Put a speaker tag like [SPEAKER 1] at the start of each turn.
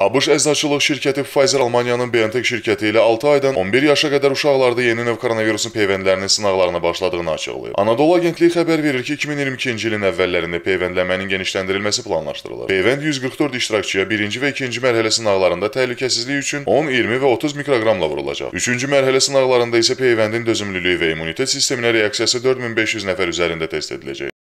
[SPEAKER 1] ABŞ əczaçılıq şirkəti Pfizer Almaniyanın BioNTech şirkəti ilə 6 aydan 11 yaşa qədər uşaqlarda yeni növ koronavirusun peyvəndlərinin sınaqlarına başladığını açıqlayıb. Anadolu Agentliyi xəbər verir ki, 2022-ci ilin əvvəllərində peyvəndləmənin genişləndirilməsi planlaşdırılır. Peyvənd 144 iştirakçıya birinci və ikinci mərhələ sınaqlarında təhlükəsizlik üçün 10, 20 və 30 mikroqramla vurulacaq. Üçüncü mərhələ sınaqlarında isə peyvəndin dözümlülüyü və immunitet sisteminə reaksiyası 4500 nəfər üzərində test ediləcək.